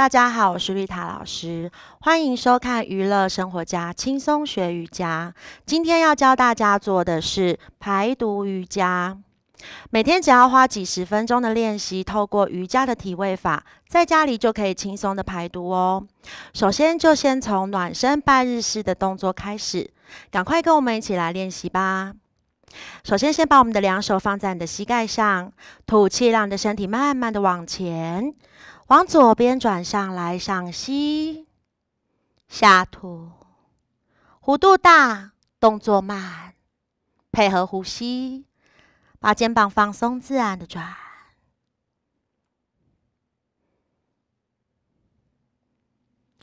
大家好，我是丽塔老师，欢迎收看娱乐生活家轻松学瑜伽。今天要教大家做的是排毒瑜伽。每天只要花几十分钟的练习，透过瑜伽的体位法，在家里就可以轻松的排毒哦。首先就先从暖身拜日式的动作开始，赶快跟我们一起来练习吧。首先，先把我们的两手放在你的膝盖上，吐气，让你的身体慢慢的往前。往左边转上来，上吸，下吐，弧度大，动作慢，配合呼吸，把肩膀放松，自然的转，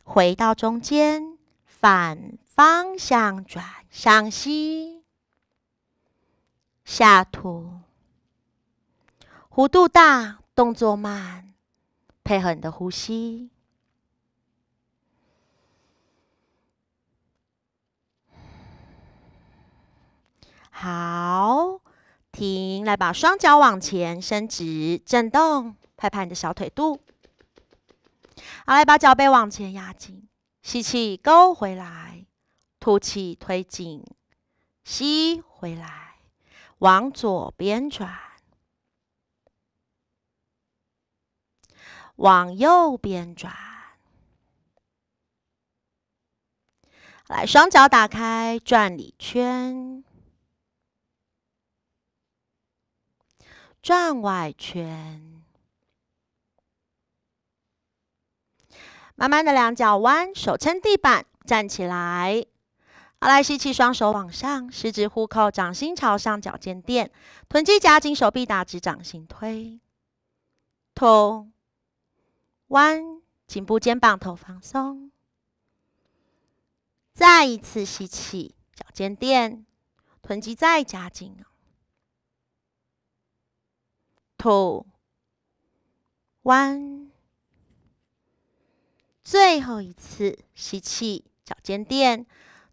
回到中间，反方向转，上吸，下吐，弧度大，动作慢。配合你的呼吸，好，停，来把双脚往前伸直，震动，拍拍你的小腿肚。好，来把脚背往前压紧，吸气勾回来，吐气推紧，吸回来，往左边转。往右边转，来，双脚打开，转里圈，转外圈，慢慢的两脚弯，手撑地板，站起来。好，来吸气，双手往上，十指互扣，掌心朝上，脚尖垫，臀肌夹紧，手臂打直，掌心推，吐。弯颈部、肩膀、头放松，再一次吸气，脚尖垫，臀肌再夹紧。吐，弯，最后一次吸气，脚尖垫，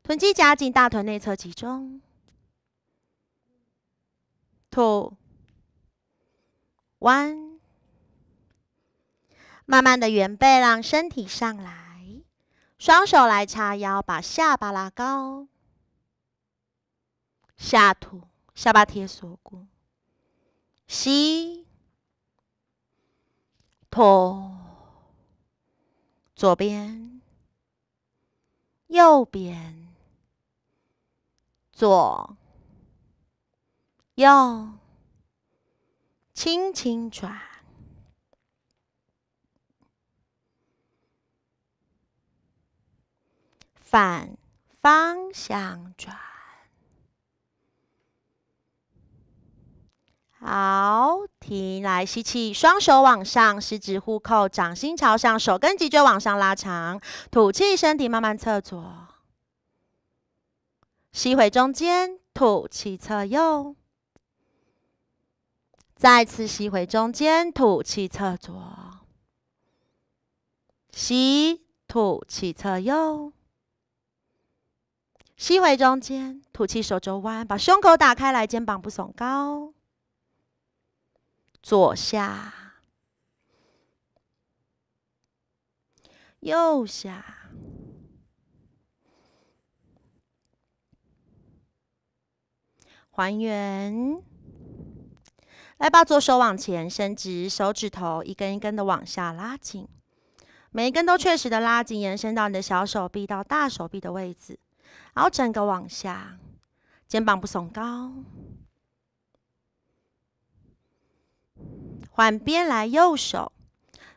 臀肌夹紧，大腿内侧集中。吐，弯。慢慢的圆背，让身体上来，双手来叉腰，把下巴拉高，下吐，下巴贴锁骨，吸，吐，左边，右边，左，右，轻轻转。反方向转，好，停，来吸气，双手往上，十指互扣，掌心朝上，手跟脊椎往上拉长，吐气，身体慢慢侧左，吸回中间，吐气侧右，再次吸回中间，吐气侧左，吸，吐气侧右。吸回中间，吐气，手肘弯，把胸口打开来，肩膀不耸高。左下，右下，还原。来，把左手往前伸直，手指头一根一根的往下拉紧，每一根都确实的拉紧，延伸到你的小手臂到大手臂的位置。然后整个往下，肩膀不耸高，换边来，右手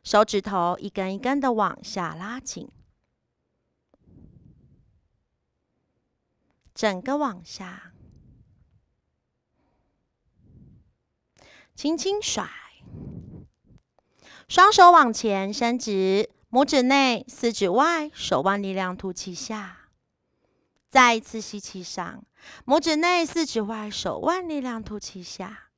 手指头一根一根的往下拉紧，整个往下，轻轻甩，双手往前伸直，拇指内，四指外，手腕力量吐气下。再一次吸气上，拇指内，四指外，手腕力量吐气下，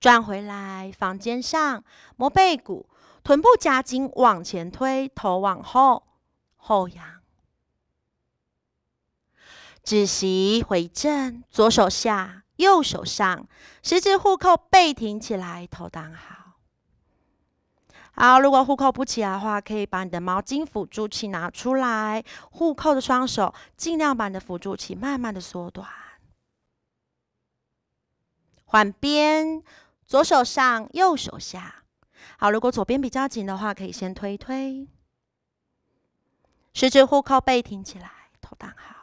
转回来，房肩上，摸背骨，臀部夹紧，往前推，头往后，后仰，止息回正，左手下，右手上，十指互扣，背挺起来，头挡好。好，如果虎口不起来的话，可以把你的毛巾辅助器拿出来，虎口的双手尽量把你的辅助器慢慢的缩短。换边，左手上，右手下。好，如果左边比较紧的话，可以先推推。十指虎口，背挺起来，头挡好。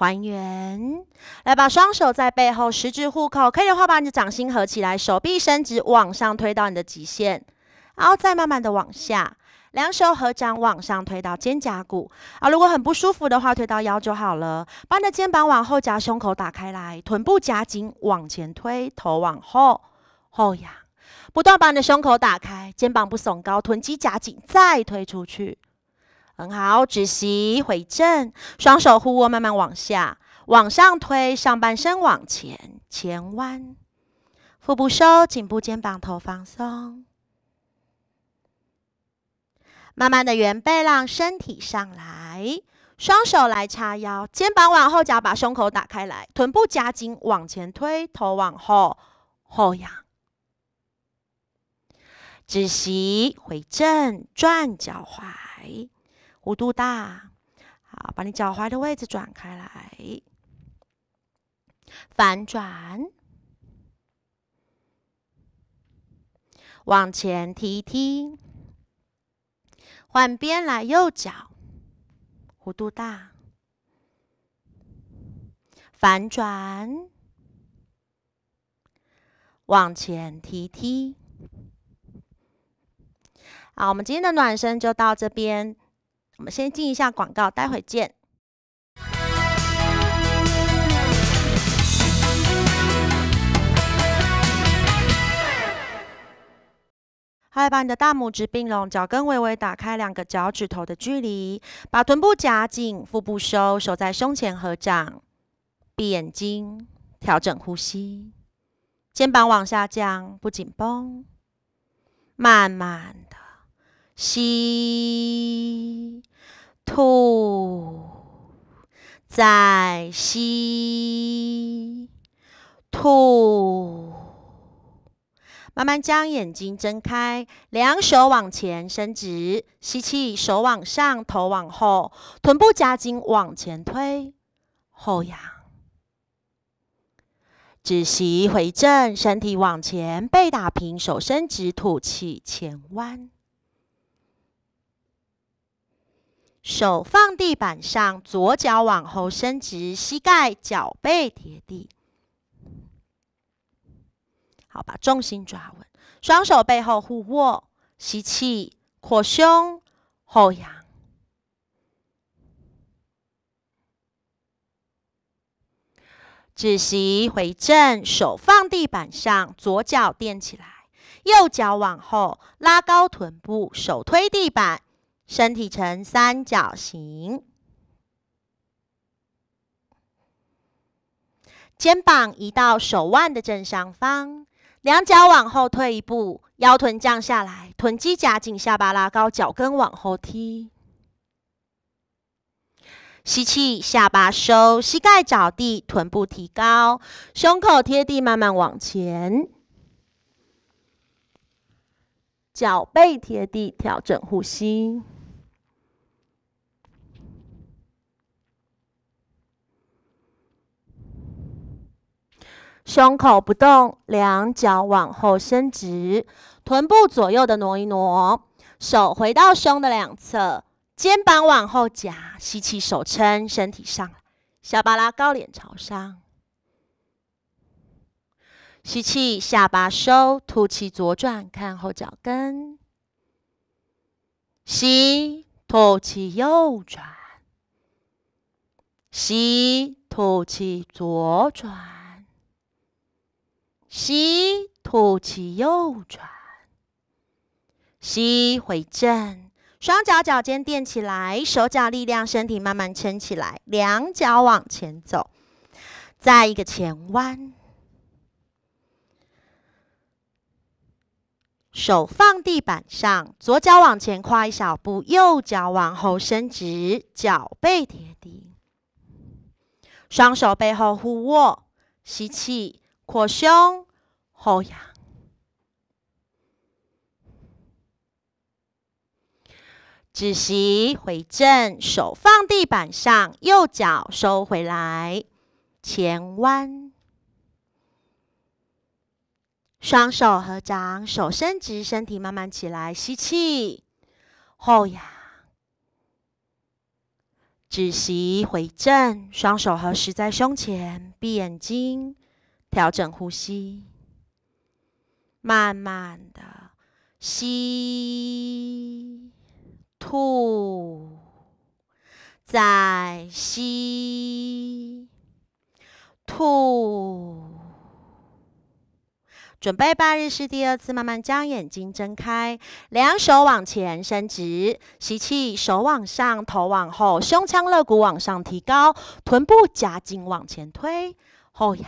还原，来把双手在背后，十指虎口，可以的话，把你的掌心合起来，手臂伸直往上推到你的极限，然后再慢慢的往下，两手合掌往上推到肩胛骨啊。如果很不舒服的话，推到腰就好了。把你的肩膀往后夹，胸口打开来，臀部夹紧往前推，头往后后仰，不断把你的胸口打开，肩膀不耸高，臀肌夹紧，再推出去。很好，止息，回正，双手互握，慢慢往下，往上推，上半身往前，前弯，腹部收，颈部、肩膀、头放松，慢慢的圆背，让身体上来，双手来叉腰，肩膀往后夹，把胸口打开来，臀部夹紧，往前推，头往后后仰，止息，回正，转脚踝。弧度大，好，把你脚踝的位置转开来，反转，往前踢踢，换边来右脚，弧度大，反转，往前踢踢。好，我们今天的暖身就到这边。我们先进一下广告，待会见。还把你的大拇指并拢，脚跟微微打开，两个脚趾头的距离，把臀部夹紧，腹部收，手在胸前合掌，闭眼睛，调整呼吸，肩膀往下降，不紧绷，慢慢的吸。吐，再吸，吐，慢慢将眼睛睁开，两手往前伸直，吸气，手往上，头往后，臀部夹紧往前推，后仰，止息回正，身体往前，背打平，手伸直，吐气，前弯。手放地板上，左脚往后伸直，膝盖、脚背贴地。好，把重心抓稳，双手背后互握，吸气，扩胸，后仰，止息回正。手放地板上，左脚垫起来，右脚往后拉高臀部，手推地板。身体呈三角形，肩膀移到手腕的正上方，两脚往后退一步，腰臀降下来，臀肌夹紧，下巴拉高，脚跟往后踢。吸气，下巴收，膝盖着地，臀部提高，胸口贴地，慢慢往前，脚背贴地，调整呼吸。胸口不动，两脚往后伸直，臀部左右的挪一挪，手回到胸的两侧，肩膀往后夹，吸气手撑，身体上，下巴拉高，脸朝上，吸气下巴收，吐气左转看后脚跟，吸吐气右转，吸吐气左转。吸，吐气，右转。吸，回正。双脚脚尖垫起来，手脚力量，身体慢慢撑起来，两脚往前走。再一个前弯。手放地板上，左脚往前跨一小步，右脚往后伸直，脚背贴地。双手背后互握，吸气。扩胸，后仰。止息，回正，手放地板上，右脚收回来，前弯。双手合掌，手伸直，身体慢慢起来，吸气，后仰。止息，回正，双手合十在胸前，闭眼睛，调整呼吸，慢慢的吸。吐，再吸，吐。准备半日式第二次，慢慢将眼睛睁开，两手往前伸直，吸气，手往上，头往后，胸腔肋骨往上提高，臀部夹紧往前推，后仰。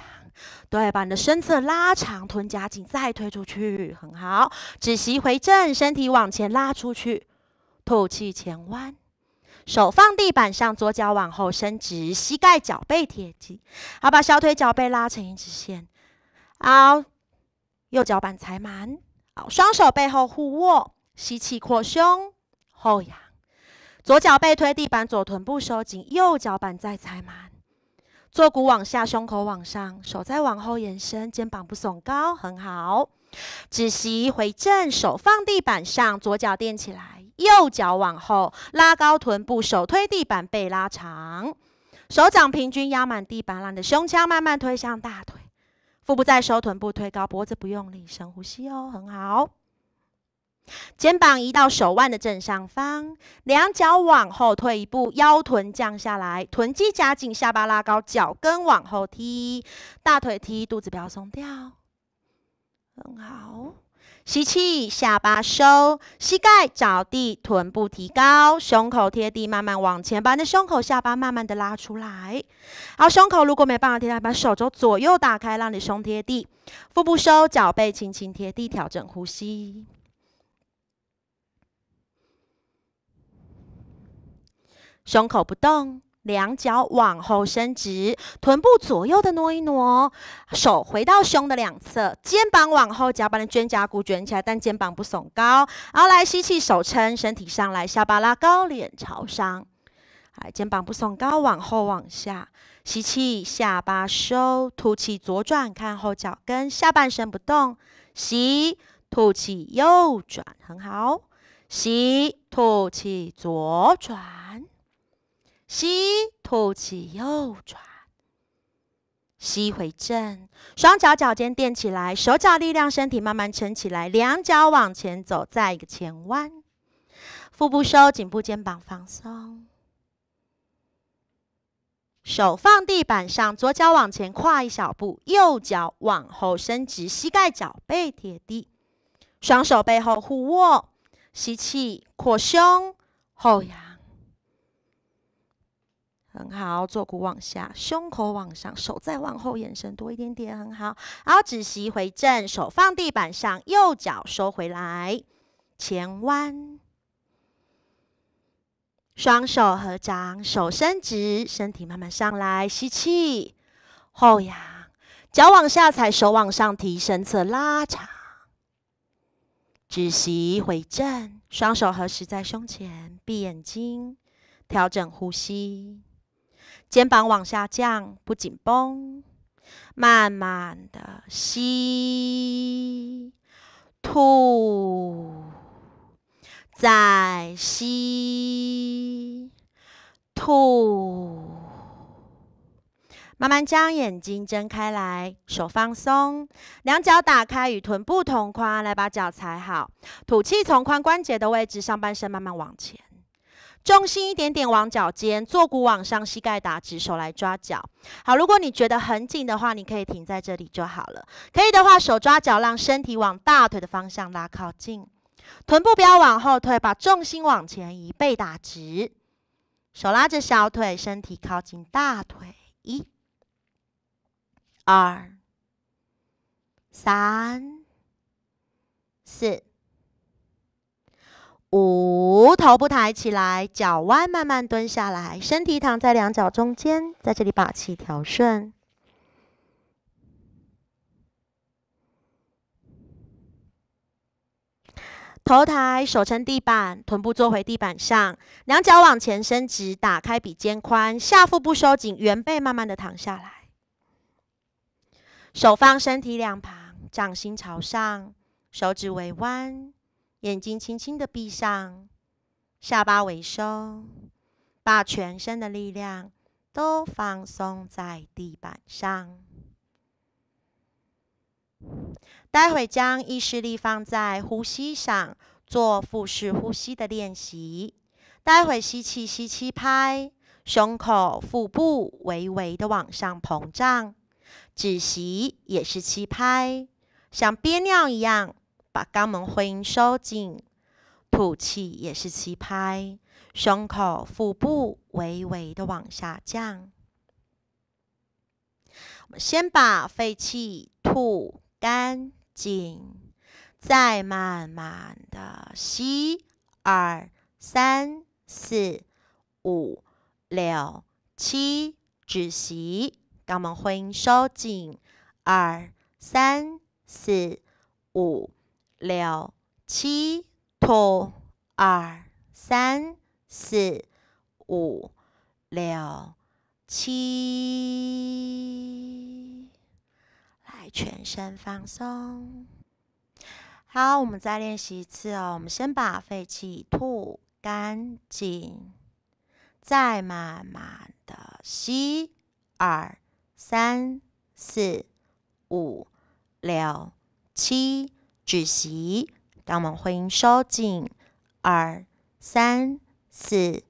对，把你的身侧拉长，臀夹紧，再推出去，很好。止息回正，身体往前拉出去。吐气前弯，手放地板上，左脚往后伸直，膝盖脚背贴紧，好，把小腿脚背拉成一直线。好，右脚板踩满，好，双手背后互握，吸气扩胸，后仰，左脚背推地板，左臀部收紧，右脚板再踩满，坐骨往下，胸口往上，手再往后延伸，肩膀不耸高，很好。止息回正，手放地板上，左脚垫起来。右脚往后拉高臀部，手推地板，背拉长，手掌平均压满地板，让你的胸腔慢慢推向大腿，腹部再收，臀部推高，脖子不用力，深呼吸哦，很好。肩膀移到手腕的正上方，两脚往后退一步，腰臀降下来，臀肌夹紧，下巴拉高，脚跟往后踢，大腿踢，肚子不要松掉，很好。吸气，下巴收，膝盖着地，臀部提高，胸口贴地，慢慢往前，把你的胸口、下巴慢慢的拉出来。好，胸口如果没办法贴地，把手肘左右打开，让你胸贴地，腹部收，脚背轻轻贴地，调整呼吸，胸口不动。两脚往后伸直，臀部左右的挪一挪，手回到胸的两侧，肩膀往后夹，把你肩胛骨卷起来，但肩膀不耸高。好，来吸气，手撑身体上来，下巴拉高，脸朝上。来，肩膀不耸高，往后往下，吸气，下巴收，吐气，左转看后脚跟，下半身不动。吸，吐气，右转，很好。吸，吐气，左转。吸，吐气，右转。吸回正，双脚脚尖垫起来，手脚力量，身体慢慢撑起来，两脚往前走，再一个前弯。腹部收，颈部肩膀放松。手放地板上，左脚往前跨一小步，右脚往后伸直，膝盖脚背贴地，双手背后互握。吸气，扩胸，后仰。很好，坐骨往下，胸口往上，手再往后延伸多一点点，很好。好，止息回正，手放地板上，右脚收回来，前弯，双手合掌，手伸直，身体慢慢上来，吸气，后仰，脚往下踩，手往上提，身侧拉长，止息回正，双手合十在胸前，闭眼睛，调整呼吸。肩膀往下降，不紧绷，慢慢的吸，吐，再吸，吐，慢慢将眼睛睁开来，手放松，两脚打开，与臀部同宽，来把脚踩好，吐气从髋关节的位置，上半身慢慢往前。重心一点点往脚尖，坐骨往上，膝盖打直，手来抓脚。好，如果你觉得很紧的话，你可以停在这里就好了。可以的话，手抓脚，让身体往大腿的方向拉靠近，臀部不要往后退，把重心往前移，背打直，手拉着小腿，身体靠近大腿。一、二、三、四。五，头部抬起来，脚腕慢慢蹲下来，身体躺在两脚中间，在这里把气调顺。头抬，手撑地板，臀部坐回地板上，两脚往前伸直，打开比肩宽，下腹部收紧，原背慢慢的躺下来，手放身体两旁，掌心朝上，手指微弯。眼睛轻轻的闭上，下巴微收，把全身的力量都放松在地板上。待会将意识力放在呼吸上，做腹式呼吸的练习。待会吸气，吸气拍，胸口、腹部微微的往上膨胀；止息也是气拍，像憋尿一样把肛门会阴收紧；吐气也是气拍，胸口、腹部微微的往下降。我们先把废气吐干。净，再慢慢的吸，二、三、四、五、六、七，止息，肛门会阴收紧，二、三、四、五、六、七，吐，二、三、四、五、六、七。来全身放松。好，我们再练习一次哦。我们先把废气吐干净，再慢慢的吸，二、三、四、五、六、七，止息，肛门会阴收紧，二、三、四、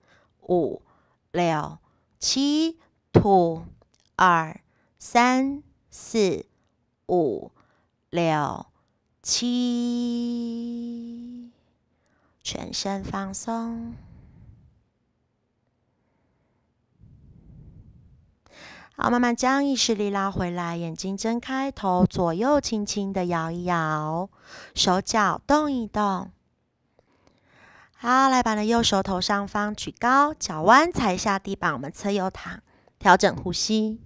五、六、七，吐，二、三、四。五、六、七，全身放松。好，慢慢将意识力拉回来，眼睛睁开，头左右轻轻的摇一摇，手脚动一动。好，来把你的右手头上方举高，脚弯踩下地板，我们侧右躺，调整呼吸。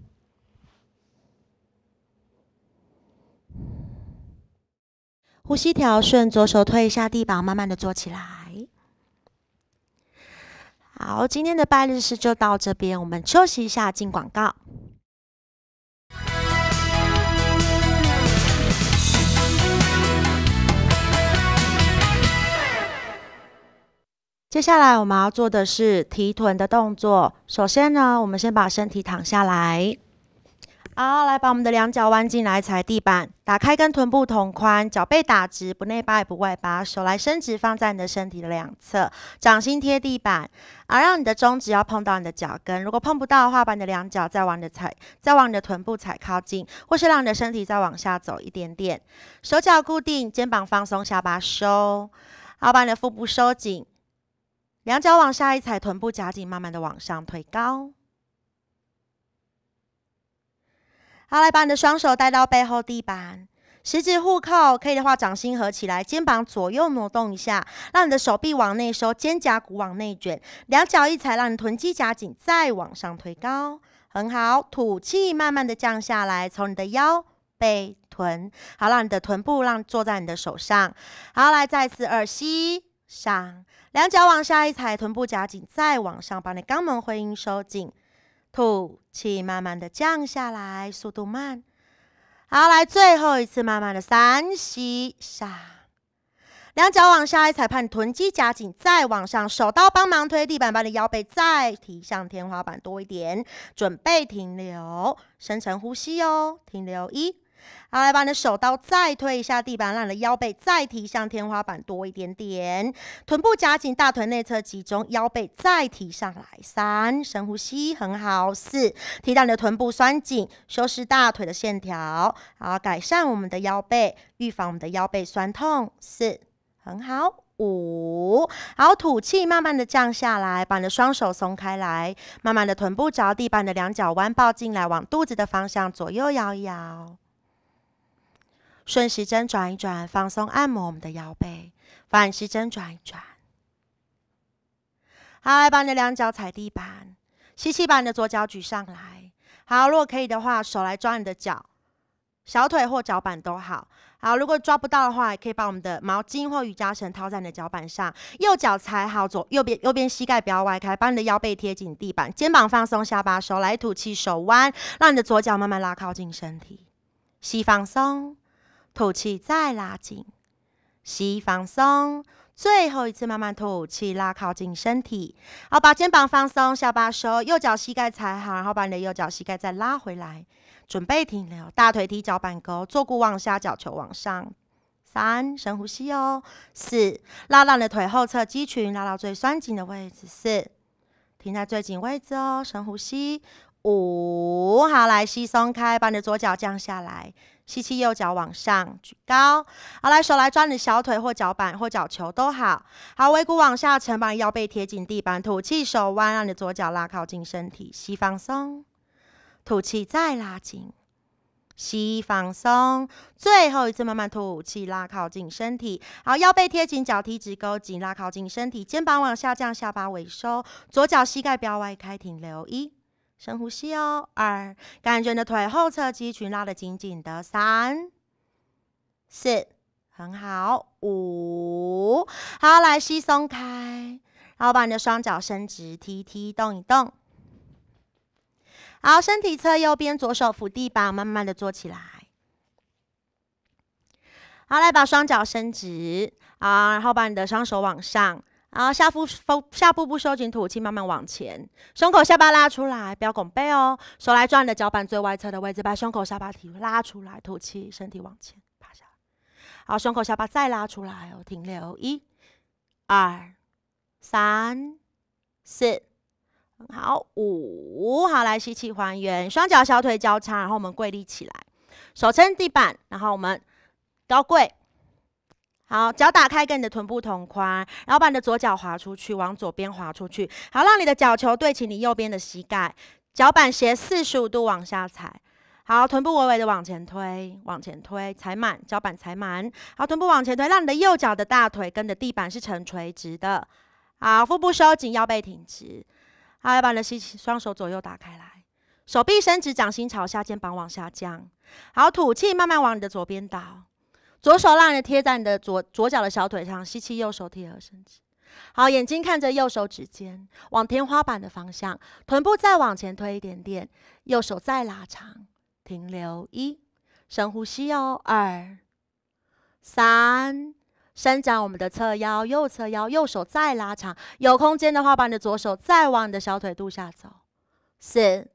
呼吸调顺，左手推一下地板，慢慢的坐起来。好，今天的拜日式就到这边，我们休息一下，进广告。接下来我们要做的是提臀的动作。首先呢，我们先把身体躺下来。好，来把我们的两脚弯进来踩地板，打开跟臀部同宽，脚背打直，不内八也不外八，手来伸直放在你的身体的两侧，掌心贴地板，而让你的中指要碰到你的脚跟。如果碰不到的话，把你的两脚再往你的踩，再往你的臀部踩靠近，或是让你的身体再往下走一点点，手脚固定，肩膀放松，下巴收，好，把你的腹部收紧，两脚往下一踩，臀部夹紧，慢慢的往上推高。好，来把你的双手带到背后地板，十指互扣，可以的话掌心合起来，肩膀左右挪动一下，让你的手臂往内收，肩胛骨往内卷，两脚一踩，让你臀肌夹紧，再往上推高，很好。吐气，慢慢的降下来，从你的腰背臀，好，让你的臀部让坐在你的手上。好，来再次二吸上，两脚往下一踩，臀部夹紧，再往上，把你肛门会阴收紧。吐气，慢慢的降下来，速度慢。好，来最后一次，慢慢的三吸下，两脚往下一踩，臀肌夹紧，再往上，手刀帮忙推地板，把你腰背再提向天花板多一点，准备停留，深层呼吸哦，停留一。好，来把你的手刀再推一下地板，让你的腰背再提向天花板多一点点，臀部夹紧，大腿内侧集中，腰背再提上来。三，深呼吸，很好。四，提到你的臀部酸紧，修饰大腿的线条，好，改善我们的腰背，预防我们的腰背酸痛。四，很好。五，好，吐气，慢慢的降下来，把你的双手松开来，慢慢的臀部着地，把你的两脚弯抱进来，往肚子的方向左右摇一摇。顺时针转一转，放松按摩我们的腰背；反时针转一转。好，来把你的两脚踩地板，吸气，把你的左脚举上来。好，如果可以的话，手来抓你的脚，小腿或脚板都好。好，如果抓不到的话，也可以把我们的毛巾或瑜伽绳套在你的脚板上，右脚踩好，左右边右边膝盖不要外开，把你的腰背贴紧地板，肩膀放松，下巴收，来吐气，手弯，让你的左脚慢慢拉靠近身体，吸放松，吐气再拉紧，吸放松。最后一次，慢慢吐气，拉靠近身体。好，把肩膀放松，下巴收，右脚膝盖踩好，然后把你的右脚膝盖再拉回来，准备停留。大腿踢脚板勾，坐骨往下，脚球往上。三，深呼吸哦。四，拉到你的腿后侧肌群，拉到最酸紧的位置。四，停在最紧位置哦。深呼吸。五，好，来吸松开，把你的左脚降下来。吸气，右脚往上举高，好，来手来抓你的小腿或脚板或脚球都好。好，尾骨往下沉，把腰背贴紧地板，吐气，手弯，让你的左脚拉靠近身体，吸放松，吐气再拉紧，吸放松，最后一次慢慢吐气，拉靠近身体。好，腰背贴紧，脚踢直勾紧，拉靠近身体，肩膀往下降，下巴尾收，左脚膝盖不要外开，停留一。深呼吸哦，二，感觉你的腿后侧肌群拉得紧紧的，三、四，很好，五，好，来吸松开，然后把你的双脚伸直，踢踢动一动，好，身体侧右边，左手扶地板，慢慢的坐起来，好，来把双脚伸直，啊，然后把你的双手往上。然后下腹收，下腹部收紧，吐气，慢慢往前，胸口下巴拉出来，不要拱背哦。手来抓你的脚板最外侧的位置，把胸口下巴提拉出来，吐气，身体往前趴下。好，胸口下巴再拉出来哦，停留，一、二、三、四，好，五，好，来吸气还原，双脚小腿交叉，然后我们跪立起来，手撑地板，然后我们高跪。好，脚打开跟你的臀部同宽，然后把你的左脚滑出去，往左边滑出去。好，让你的脚球对齐你右边的膝盖，脚板斜四十五度往下踩。好，臀部微微的往前推，往前推，踩满，脚板踩满。好，臀部往前推，让你的右脚的大腿跟着地板是呈垂直的。好，腹部收紧，腰背挺直。好，要把你的吸气，双手左右打开来，手臂伸直，掌心朝下，肩膀往下降。好，吐气，慢慢往你的左边倒。左手让人贴在你的左左脚的小腿上，吸气，右手贴合身体。好，眼睛看着右手指尖，往天花板的方向，臀部再往前推一点点，右手再拉长，停留一，深呼吸哦，二、三，伸展我们的侧腰，右侧腰，右手再拉长，有空间的话，把你的左手再往你的小腿肚下走，四，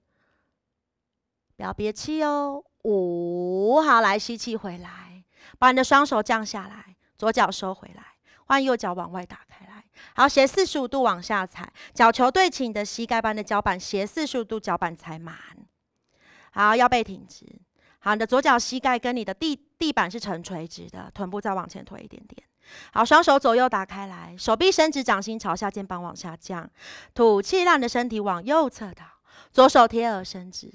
不要憋气哦，五，好，来吸气回来。把你的双手降下来，左脚收回来，换右脚往外打开来。好，斜四十五度往下踩，脚球对齐你的膝盖，把你的脚板斜四十五度，脚板踩满。好，腰背挺直。好，你的左脚膝盖跟你的地地板是呈垂直的，臀部再往前推一点点。好，双手左右打开来，手臂伸直，掌心朝下，肩膀往下降。吐气，让你的身体往右侧倒，左手贴耳伸直。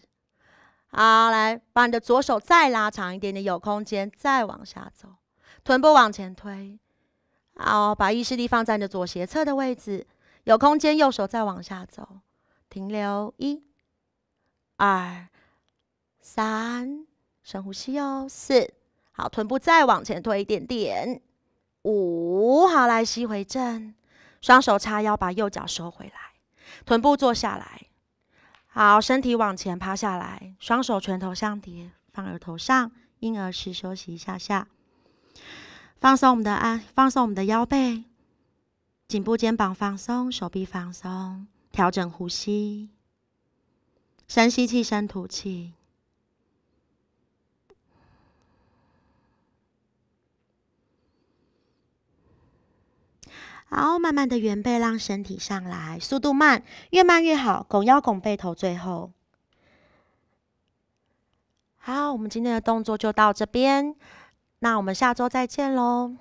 好，来把你的左手再拉长一点点，有空间再往下走，臀部往前推。好，把意识力放在你的左斜侧的位置，有空间，右手再往下走，停留一、二、三，深呼吸哦。四，好，臀部再往前推一点点。五，好，来吸回正，双手叉腰，把右脚收回来，臀部坐下来。好，身体往前趴下来，双手拳头相叠，放额头上，婴儿式休息一下下，放松我们的安，放松我们的腰背，颈部肩膀放松，手臂放松，调整呼吸，深吸气，深吐气。好，慢慢的圆背，让身体上来，速度慢，越慢越好。拱腰拱背头，最后。好，我们今天的动作就到这边，那我们下周再见喽。